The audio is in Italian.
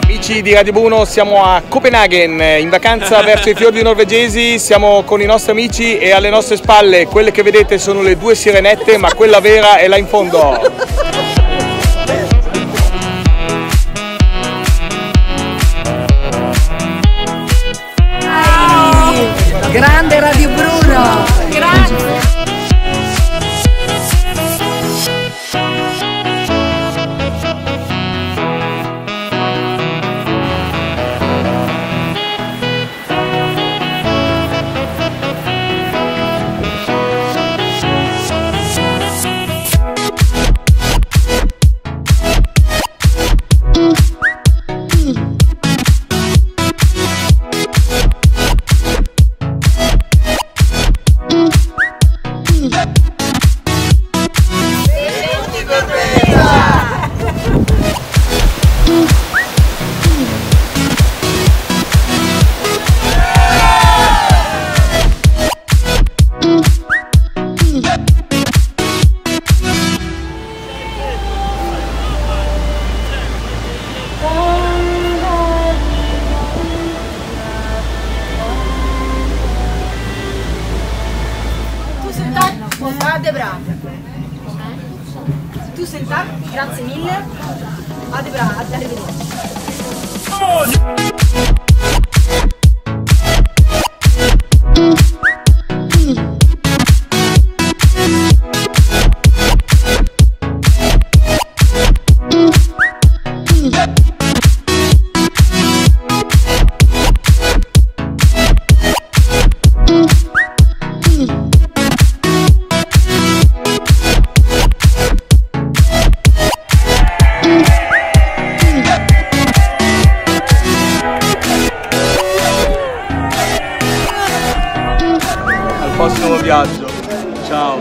Amici di Radio Bruno, siamo a Copenaghen in vacanza verso i fiordi norvegesi, siamo con i nostri amici e alle nostre spalle quelle che vedete sono le due sirenette, ma quella vera è là in fondo. Senta, Adebra. Tu senta, grazie mille. Adebra, arrivederci. Prossimo viaggio, ciao!